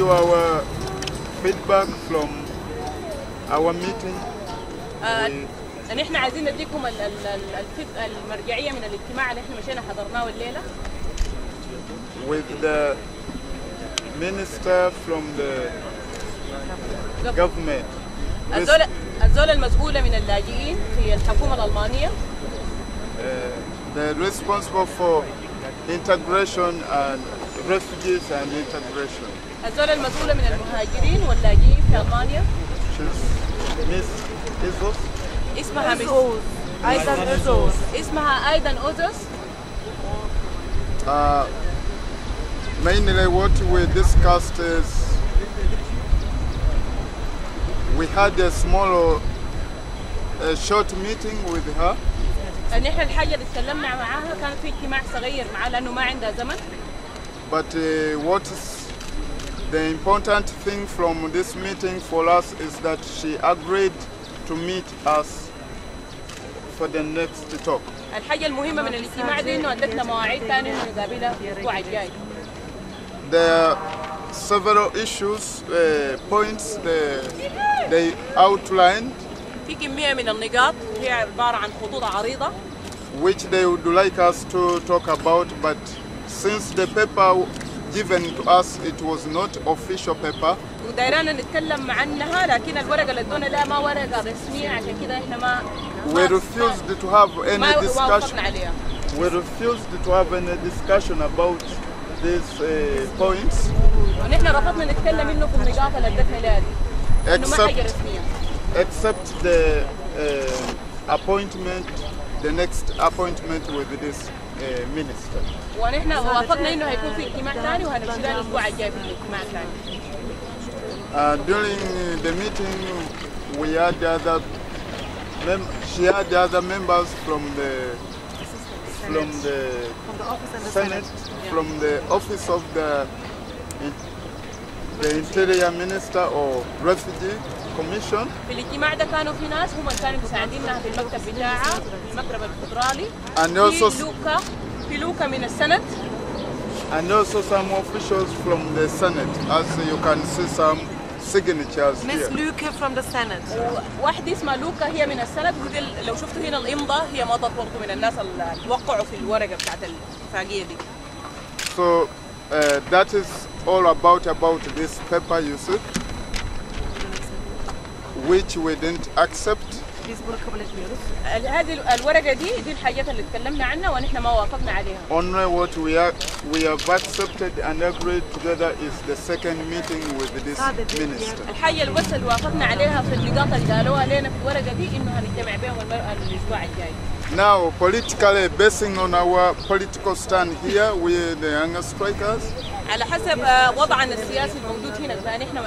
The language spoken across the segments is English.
you our feedback from our meeting. آه، ان إحنا عايزين نديكم المرجعيه من الاجتماع اللي إحنا مشينا حضرناه الليلة with the minister from the government. الزوله الزوله المسؤوله من اللاجئين في الحكومة الالمانيه uh, the responsible for integration and refugees and integration. الزوله المسؤوله من المهاجرين واللاجئين في ألمانيا. اسمها مس... Aydan Özoğuz. اسمها أيضا اوزوس Uh, mainly what we discussed is we had a small, a short meeting with her. إن إحنا الحاجة اللي اتكلمنا معاها كان في اجتماع صغير معاها لأنه ما عندها زمن But uh, what the important thing from this meeting for us is that she agreed to meet us for the next talk. الحاجه المهمه من الاجتماع دي انه ادتنا مواعيد ثانيه انه نقابلها الاسبوع الجاي There are several issues, uh, points they, they outlined, في كميه من النقاط هي عباره عن خطوط عريضه which they would like us to talk about, but since the paper given to us, it was not official paper, ودايرانا نتكلم عنها لكن الورقه اللي ادونا لا ما ورقه رسميه عشان كده احنا ما we ما- refused to have ما any discussion. وافقنا عليها We refused to have any discussion about these uh, points, ونحن رفضنا نتكلم انه في النقاط اللي ادتنا لها دي انه ما حاجه except رسميه except the uh, appointment, the next appointment with this uh, minister. ونحن وافقنا انه هيكون في اجتماع ثاني وهنرسلها الاسبوع الجاي في الاجتماع الثاني Uh, during the meeting, we had the other mem- she had the other members from the from the From the office and the Senate, Senate. from the office of the the Interior Minister or Refugee Commission, في الاجتماع ده كانوا في ناس هم كانوا مساعدينها في المكتب بتاعها في المكتب الفدرالي And also- في لوكا في لوكا من السند and also some officials from the Senate. As you can see, some signatures Miss here. Luke from the Senate. واحدة اسمها لوكا هي من السند ودي لو شفتوا هنا الإمضة هي مضت برضه من الناس اللي وقعوا في الورقة بتاعت الاتفاقية دي So uh, that is all about about this paper, Yusuf, which we didn't accept. Only what we have, we have accepted and agreed together is the second meeting with this minister. Now, politically, based on our political stand here, we are the hunger strikers. على حسب وضعنا السياسي الموجود هنا فنحن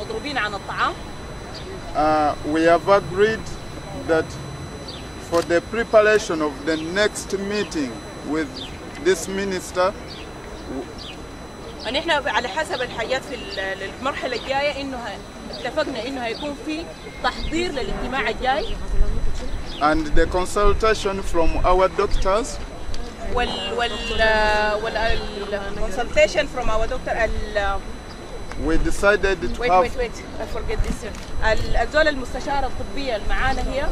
مضروبين عن الطعام uh, we have agreed that for the preparation of the next meeting with this minister, ان احنا على حسب الحاجات في ال- المرحله الجايه انه ه- اتفقنا انه هيكون في تحضير للاجتماع الجاي and the consultation from our doctors, وال وال وال consultation from our doctor ال we decided to wait have wait wait I forget this ال- الزول المستشارة الطبية اللي معانا هي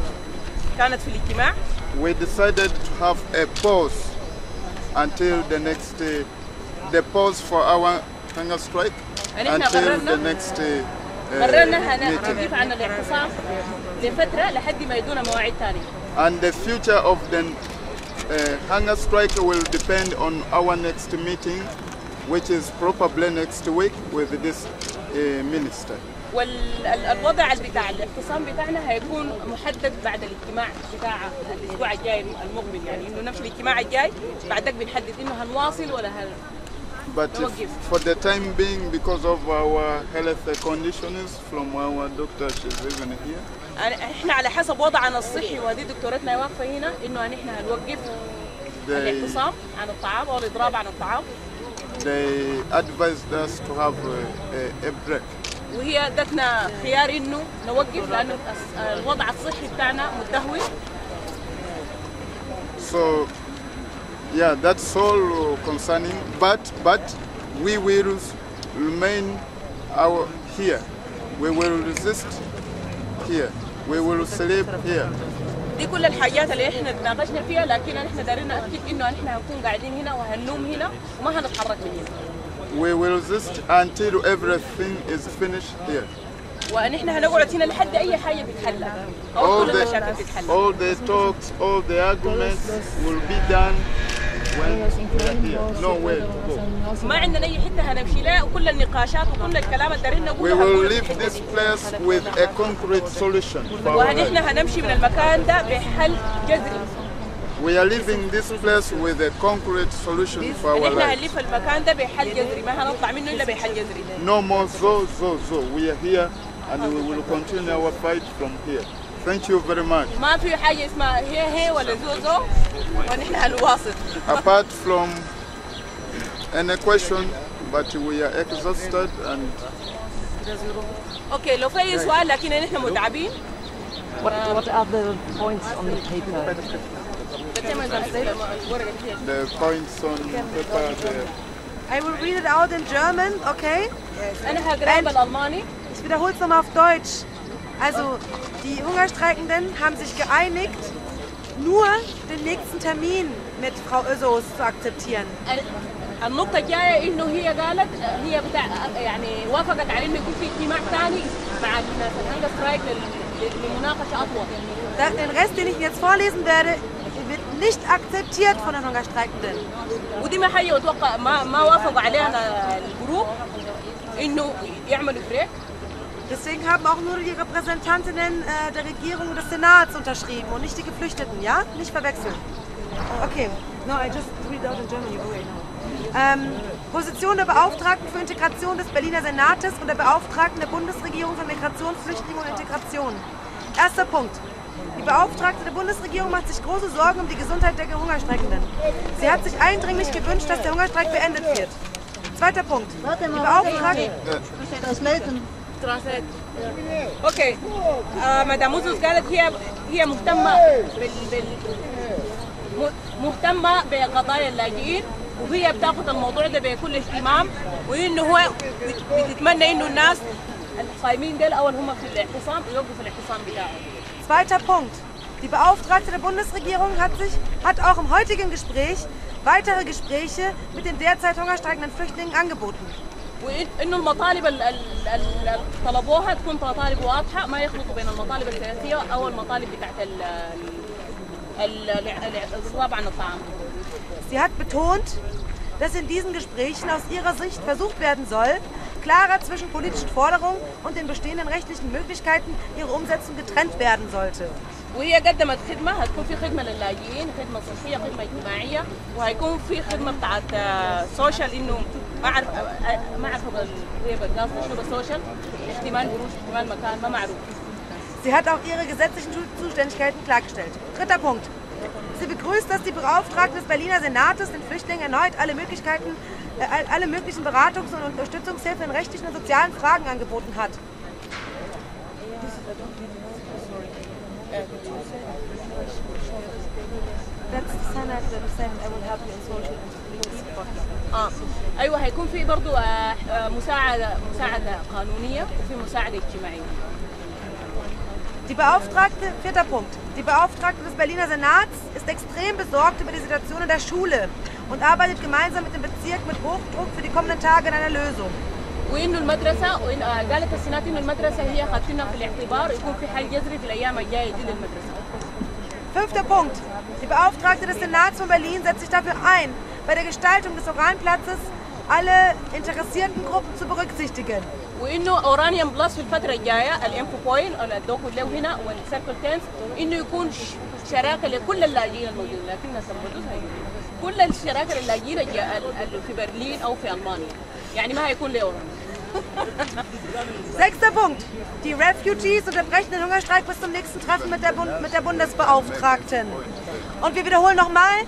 كانت في الاجتماع we decided to have a pause until the next uh, the pause for our hunger strike يعني إحنا until قررنا- the next uh, uh, قررنا هن- meeting. هنقف عن الاعتصام لفترة لحد ما يدونا مواعيد ثانية And the future of the uh, hunger strike will depend on our next meeting, which is probably next week with this uh, minister. والوضع بتاع الاعتصام بتاعنا هيكون محدد بعد الاجتماع بتاع الأسبوع الجاي المقبل. يعني إنه نفس الاجتماع الجاي بعدك بنحدد إنه هنواصل ولا هن... But if- for the time being, because of our health conditions from our doctor, she's even here, إحنا على حسب وضعنا الصحي وهذه دكتورتنا واقفة هنا إنه نحن هنوقف الاعتصام عن الطعام أو الإضراب عن الطعام. they advised us to have a, a, a break. وهي ادتنا خيار انه نوقف لانه الأس- الوضع الصحي بتاعنا متدهور So, yeah, that's all concerning. But but we will remain our here. We will resist here. We will sleep here. دي كل الحاجات اللي إحنا تناقشنا فيها لكن إحنا دارين نأكد إنه إحنا هنكون قاعدين هنا وهننوم هنا وما هنتحرك من هنا. We will resist until everything is finished here. وإن إحنا هنقعد هنا لحد أي حاجة تتحل أو كل المشاكل تتحل all the talks, all the arguments will be done ما عندنا اي حتة هنمشي لها وكل النقاشات وكل الكلام اللي دارين We will leave this place with a concrete solution. إحنا هنمشي من المكان ده بحل جذري We are leaving this place with a concrete solution for our إحنا life. هنلف المكان ده بحل جذري ما هنطلع منه الا بحل جذري No more zo, zo, zo. We are here and we will continue our fight from here. Thank you very much. ما في حاجه اسمها هي هي ولا زوزو ونحن هنواصل Apart from any question, but we are exhausted and اوكي لو في اي سؤال لكن نحن متعبين What, what are the points on the paper? الورقه دي the points on paper there. I will read it out in German, okay? انا هقرا بالالماني Ich wiederhole es nochmal auf Deutsch. Also, die Hungerstreikenden haben sich geeinigt, nur den nächsten Termin mit Frau Ösos zu akzeptieren. النقطة الجاية انه هي قالت هي بتاع يعني وافقت على انه يكون في اجتماع ثاني مع ناس الهانجر سترايك لل- لمناقشة اطول Da- Den Rest, den ich Ihnen jetzt vorlesen werde, wird nicht akzeptiert von den Hungerstreikenden. ودي ما حاجة اتوقع ما ما وافقوا عليها الجروب انه يعملوا بريك Deswegen haben auch nur die Repräsentantinnen äh, der Regierung und des Senats unterschrieben und nicht die Geflüchteten, ja? Nicht verwechseln. Okay, no, I just read out in German, you go right now. Ähm, Position der Beauftragten für Integration des Berliner Senates und der Beauftragten der Bundesregierung für Migration, Flüchtlinge und Integration. Erster Punkt. Die Beauftragte der Bundesregierung macht sich große Sorgen um die Gesundheit der Hungerstreikenden. Sie hat sich eindringlich gewünscht, dass der Hungerstreik beendet wird. Zweiter Punkt. Die Beauftragten... ترانسليت اوكي آه مدام موزوس قالت هي هي مهتمه بال, بال م- مهتمه بقضايا اللاجئين وهي بتاخذ الموضوع ده بكل اهتمام وانه هو بت- بتتمنى انه الناس الصايمين ديل اول هم في الاعتصام يوقفوا الاعتصام بتاعهم Zweiter Punkt. Die Beauftragte der Bundesregierung hat, sich, hat auch im heutigen Gespräch weitere Gespräche mit den derzeit hungerstreikenden Flüchtlingen angeboten. وانه المطالب ال- ال- ال- اللي طلبوها تكون مطالب واضحه ما يخلطوا بين المطالب السياسيه او المطالب بتاعت ال- ال- ال- ال- الاضراب عن الطعام Sie hat betont, dass in diesen Gesprächen aus ihrer Sicht versucht werden soll, klarer zwischen politischen Forderungen und den bestehenden rechtlichen Möglichkeiten ihre Umsetzung getrennt werden sollte. وهي قدمت خدمه هتكون في خدمه للاجئين خدمه صحيه خدمه اجتماعيه وهيكون في خدمه بتاعت آه، سوشيال انه ما اعرف آه، ما اعرف هي بالقصد شو بالسوشيال احتمال قروش احتمال مكان ما معروف Sie hat auch ihre gesetzlichen Zu- Zuständigkeiten klargestellt. Dritter Punkt. Sie begrüßt, dass die Beauftragte des Berliner Senates den Flüchtlingen erneut alle Möglichkeiten, äh, all- alle möglichen Beratungs- und Unterstützungshilfen in rechtlichen und sozialen Fragen angeboten hat. That's the Senate that said I will help you in social and legal support. اه ايوه هيكون في برضه آه، آه، مساعده مساعده قانونيه وفي مساعده اجتماعيه Die Beauftragte, vierter Punkt. Die Beauftragte des Berliner Senats ist extrem besorgt über die Situation in der Schule und arbeitet gemeinsam mit dem Bezirk mit Hochdruck für die kommenden Tage an einer Lösung. وإنه المدرسة وإن آه، قالت السنات إنه المدرسة هي خدتنا في الاعتبار يكون في حل جذري في الأيام الجاية دي للمدرسة Fünfter Punkt. Die Beauftragte des Senats von Berlin setzt sich dafür ein, bei der Gestaltung des Oralplatzes alle interessierten Gruppen zu berücksichtigen. وإنه اورانيوم بلس في الفترة الجاية الانفو بوينت الدوكو له هنا والسيركل تنس إنه يكون ش- شراكة لكل اللاجئين الموجودين لكن سببتوز كل الشراكة للاجئين الج- ال- اللي في برلين أو في ألمانيا يعني ما هيكون لاورانيوم Sechster Punkt. Die Refugees unterbrechen den Hungerstreik bis zum nächsten Treffen mit der, Bund mit der Bundesbeauftragten. Und wir wiederholen nochmal.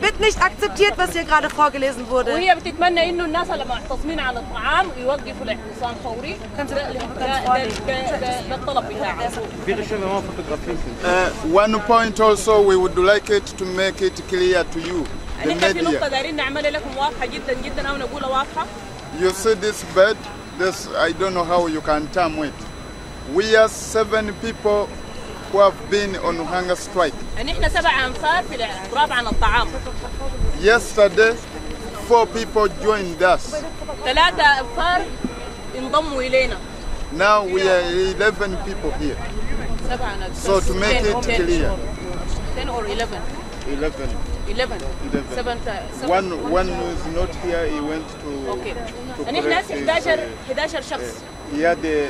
Wird nicht akzeptiert, was hier gerade vorgelesen wurde. Uh, one point also, we would like it to make it clear to you. The media. You see this bed? This, I don't know how you can term it. We are seven people who have been on hunger strike. Yesterday, four people joined us. Now we are 11 people here. So to make it clear. 10 or 11? 11. 11 11.7 One one is not here, he went to. إحنا correct his, 11 uh, 11 شخص He had a,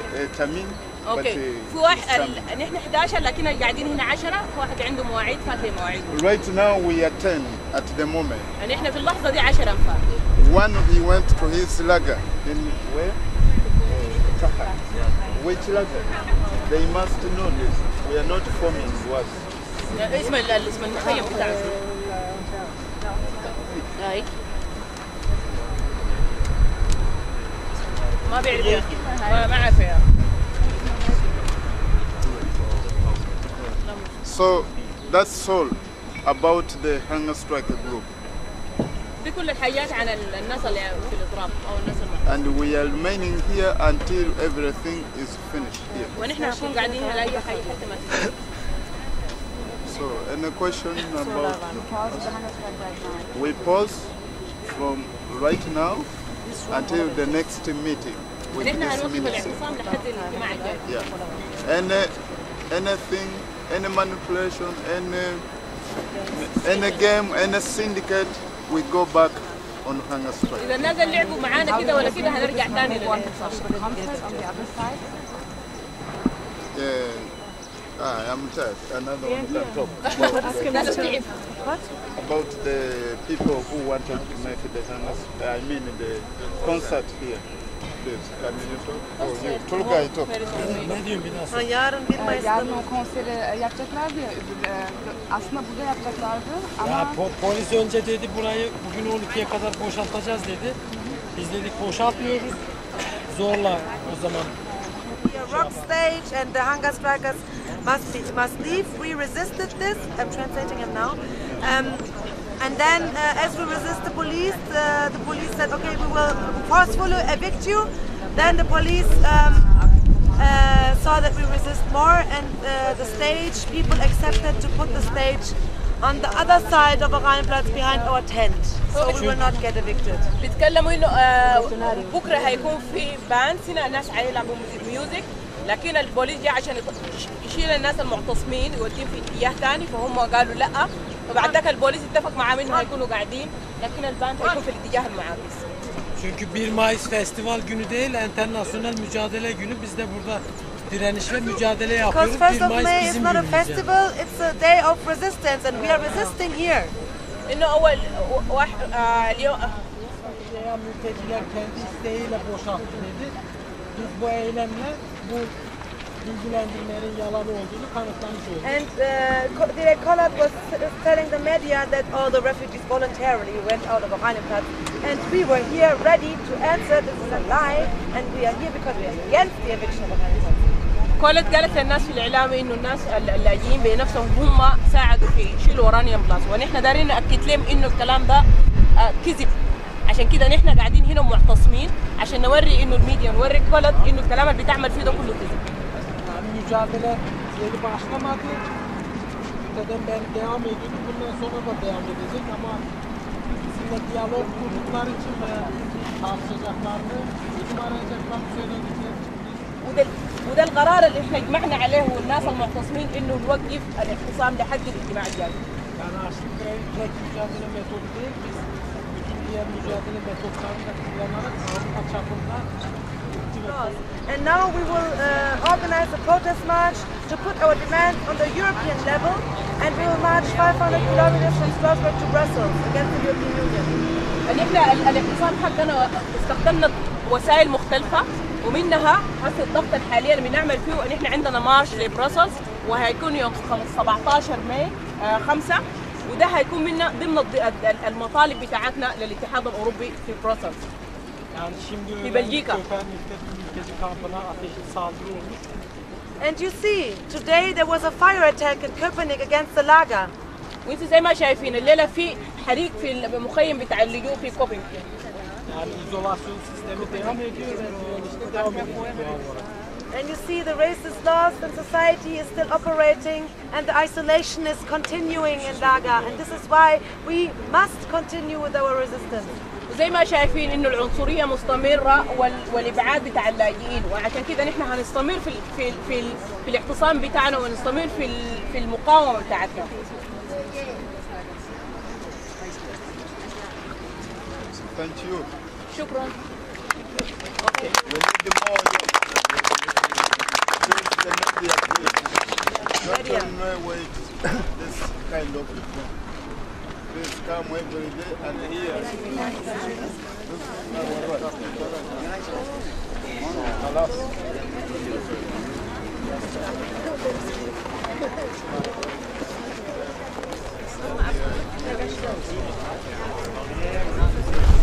أوكي uh, في واحد إحنا 11 لكن قاعدين هنا 10 في واحد عنده مواعيد فاتي مواعيد Right now we are 10 at the moment. يعني إحنا في اللحظة دي 10 انفار One he went to his lager in where? Which lager? They must know this. We are not forming words. اسم اسم المخيم بتاعنا هاي ما بيعرف ما ما عارفه يا So that's all about the hunger strike group. دي كل الحاجات عن ال- الناس اللي في الاضراب او الناس اللي And we are remaining here until everything is finished here. ونحن هنكون قاعدين هنا اي حاجه حتى ما تنتهي. So any question about we pause from right now until the next meeting with نحن this هنوقف minister. الاعتصام لحد الاجتماع الجاي Yeah. Any anything, any manipulation, any any game, any syndicate, we go back on hunger strike. اذا الناس اللي لعبوا معانا كده ولا كده هنرجع تاني للاعتصام Yeah. Ah, I'm tired. Another yeah, one can talk. That's the What? About the people who wanted to make the I mean the concert here. Please, can you? Oh, you talk, talk. Ne diyorsun biraz? Ha, yarın 1 ee, Mayıs'ta. Yarın o konseri e, yapacaklardı ya. E, e, aslında burada yapacaklardı ama... Ya, po polis önce dedi burayı bugün 12'ye kadar boşaltacağız dedi. Biz dedik boşaltmıyoruz. Zorla o zaman. Rock stage and the hunger strikers must be, must leave. We resisted this. I'm translating him now. Um, and then, uh, as we resist the police, uh, the police said, "Okay, we will forcefully evict you." Then the police um, uh, saw that we resist more, and uh, the stage people accepted to put the stage on the other side of Oranienplatz behind our tent, so we will not get evicted. بيتكلموا انه آه بكره هيكون في باند هنا الناس هيلعبوا ميوزك لكن البوليس جاء عشان يشيل الناس المعتصمين يوديهم في اتجاه ثاني فهم قالوا لا فبعد ذاك البوليس اتفق معاهم انه هيكونوا قاعدين لكن الباند هيكون في الاتجاه المعاكس çünkü 1 Mayıs festival günü değil, internasyonel mücadele günü. Biz de burada direniş ve mücadele Because yapıyoruz. 1st 1 of Mayıs May is bizim not a günümüz yani. festival, it's a day of resistance and we are resisting here. انه اول واحد آه، اليوم mülteciler kendi isteğiyle boşalttı dedi. Biz bu eylemle bu bilgilendirmenin yalan olduğunu kanıtlamış olduk. And uh, Direk Kolat was telling the media that all the refugees voluntarily went out of Oranienplatz. And we were here ready to answer this is a lie and we are here because we are against the eviction of Oranienplatz. كولت قالت للناس في الاعلام انه الناس ال- اللاجئين بنفسهم هم ساعدوا في شيل اورانيوم بلاس ونحن دارين ناكد لهم انه الكلام ده آه، كذب عشان كده نحن قاعدين هنا معتصمين عشان نوري إنه الميديا نوري البلد إنه الكلام اللي بتعمل فيه ده كله كذب. وده القرار اللي إحنا اجمعنا عليه والناس المعتصمين إنه نوقف الاعتصام لحد الاجتماع الجاي. And now we will uh, organize a protest march to put our demands on the European level and we will march 500 kilometers from Strasbourg to Brussels against the European Union. ان إحنا ال- الاعتصام حقنا استخدمنا وسائل مختلفة ومنها هسه الضغط الحالي اللي بنعمل فيه ان إحنا عندنا مارش لبروسلز وهيكون يوم خم- 17 ماي 5 وده هيكون منا ضمن المطالب بتاعتنا للاتحاد الاوروبي في بروسلز saldırı olmuş. And you see, today there was a fire attack in Köpenick against the lager. وأنتم زي ما شايفين الليلة في حريق في المخيم بتاع اللجوء في كوبنج Yani izolasyon sistemi devam ediyor ve direnişte devam ediyor doğal olarak. And you see the racist laws in society is still operating and the isolation is continuing in Lager. And this is why we must continue with our resistance. وزي ما شايفين انه العنصريه مستمره وال- والابعاد بتاع اللاجئين وعشان كده نحن هنستمر في ال في ال في, ال في الاعتصام بتاعنا ونستمر في ال- في المقاومه بتاعتنا Thank you. شكرا We Only wait this kind of event. Please come every day and hear. Alas.